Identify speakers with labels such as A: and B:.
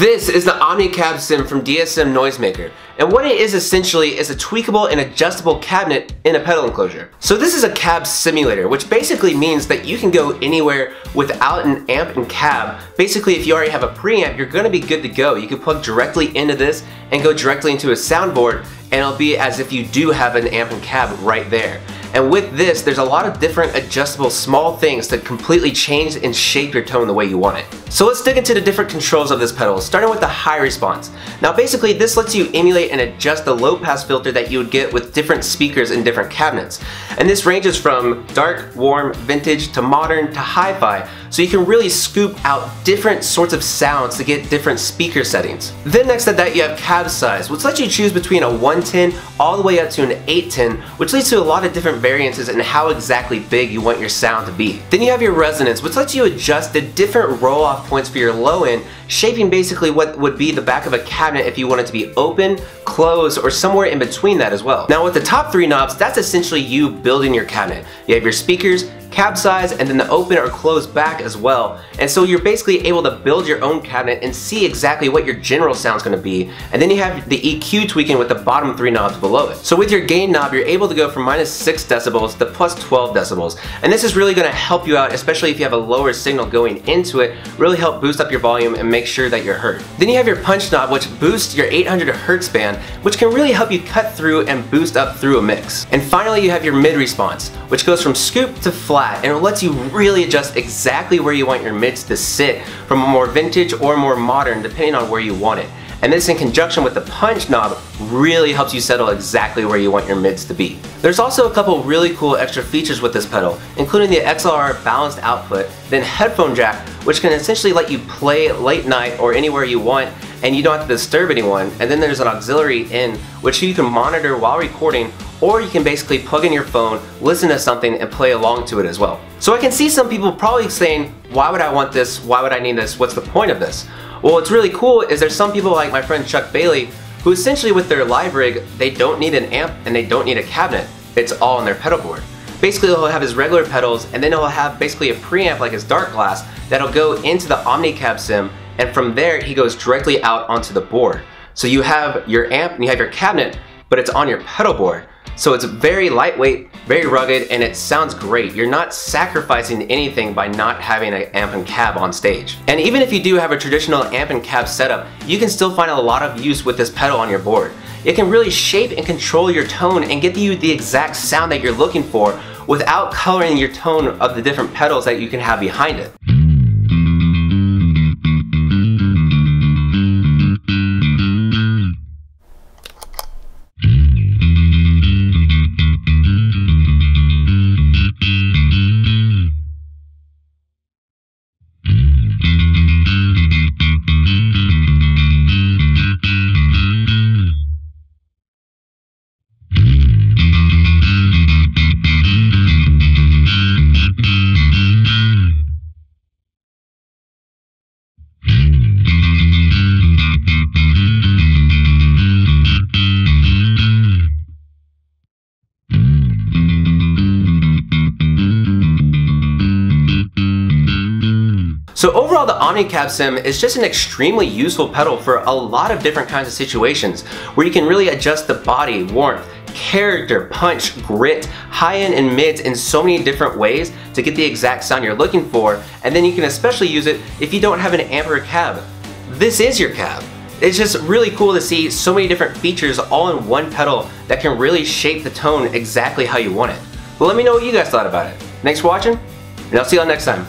A: This is the OmniCab Sim from DSM Noisemaker, and what it is essentially is a tweakable and adjustable cabinet in a pedal enclosure. So this is a cab simulator, which basically means that you can go anywhere without an amp and cab. Basically, if you already have a preamp, you're gonna be good to go. You can plug directly into this and go directly into a soundboard, and it'll be as if you do have an amp and cab right there. And with this, there's a lot of different adjustable small things that completely change and shape your tone the way you want it. So let's dig into the different controls of this pedal, starting with the high response. Now basically this lets you emulate and adjust the low pass filter that you would get with different speakers in different cabinets. And this ranges from dark, warm, vintage, to modern, to hi-fi, so you can really scoop out different sorts of sounds to get different speaker settings. Then next to that you have cab size, which lets you choose between a 110 all the way up to an 810, which leads to a lot of different variances and how exactly big you want your sound to be. Then you have your resonance, which lets you adjust the different roll-off points for your low end, shaping basically what would be the back of a cabinet if you want it to be open, closed, or somewhere in between that as well. Now with the top three knobs, that's essentially you building your cabinet. You have your speakers, cab size, and then the open or close back as well. And so you're basically able to build your own cabinet and see exactly what your general sound's gonna be. And then you have the EQ tweaking with the bottom three knobs below it. So with your gain knob, you're able to go from minus 6 decibels to plus 12 decibels. And this is really gonna help you out, especially if you have a lower signal going into it, really help boost up your volume and make sure that you're heard. Then you have your punch knob, which boosts your 800 hertz band, which can really help you cut through and boost up through a mix. And finally, you have your mid response, which goes from scoop to flat flat and it lets you really adjust exactly where you want your mids to sit from a more vintage or more modern depending on where you want it. And this in conjunction with the punch knob really helps you settle exactly where you want your mids to be. There's also a couple really cool extra features with this pedal, including the XLR balanced output, then headphone jack, which can essentially let you play late night or anywhere you want and you don't have to disturb anyone. And then there's an auxiliary in which you can monitor while recording or you can basically plug in your phone, listen to something, and play along to it as well. So I can see some people probably saying, why would I want this? Why would I need this? What's the point of this? Well, what's really cool is there's some people like my friend Chuck Bailey who essentially with their live rig, they don't need an amp and they don't need a cabinet. It's all on their pedal board. Basically, he'll have his regular pedals and then he'll have basically a preamp like his Darkglass that'll go into the OmniCab Sim and from there he goes directly out onto the board. So you have your amp and you have your cabinet, but it's on your pedal board. So it's very lightweight, very rugged, and it sounds great. You're not sacrificing anything by not having an amp and cab on stage. And even if you do have a traditional amp and cab setup, you can still find a lot of use with this pedal on your board. It can really shape and control your tone and get you the exact sound that you're looking for without coloring your tone of the different pedals that you can have behind it. So overall the OmniCab Sim is just an extremely useful pedal for a lot of different kinds of situations where you can really adjust the body, warmth, character, punch, grit, high end and mids in so many different ways to get the exact sound you're looking for and then you can especially use it if you don't have an amp or a cab. This is your cab. It's just really cool to see so many different features all in one pedal that can really shape the tone exactly how you want it. But let me know what you guys thought about it. Thanks for watching, and I'll see y'all next time.